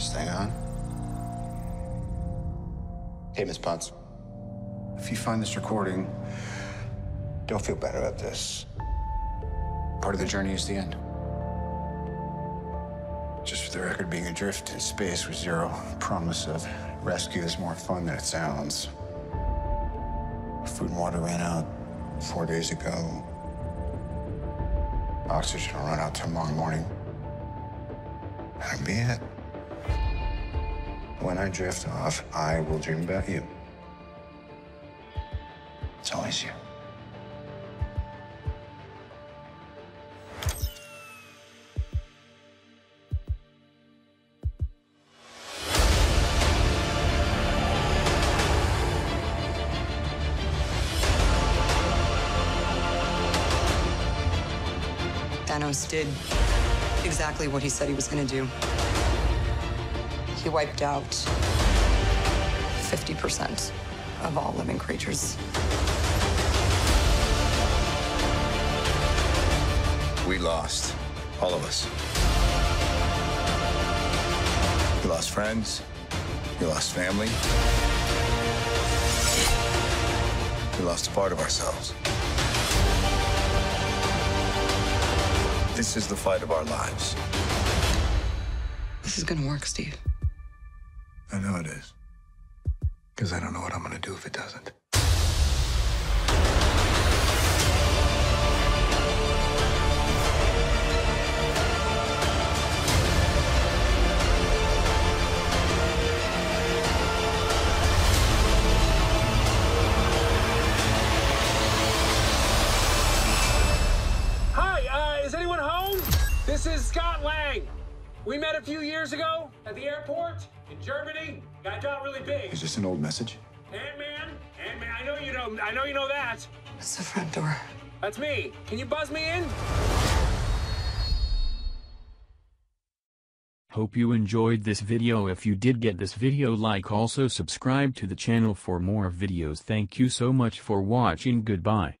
Staying on? Hey, Miss Potts. If you find this recording, don't feel bad about this. Part of the journey is the end. Just for the record, being adrift in space with zero promise of rescue is more fun than it sounds. Food and water ran out four days ago. Oxygen will run out tomorrow morning. That'll be it. When I drift off, I will dream about you. It's always you. Thanos did exactly what he said he was going to do. He wiped out 50% of all living creatures. We lost. All of us. We lost friends. We lost family. We lost a part of ourselves. This is the fight of our lives. This is going to work, Steve. I know it is. Because I don't know what I'm going to do if it doesn't. Hi, uh, is anyone home? This is Scott Lang. We met a few years ago at the airport in Germany. Got got really big. Is this an old message? Ant-Man, Ant-Man. I know you know. I know you know that. It's the front door. That's me. Can you buzz me in? Hope you enjoyed this video if you did get this video like also subscribe to the channel for more videos thank you so much for watching goodbye.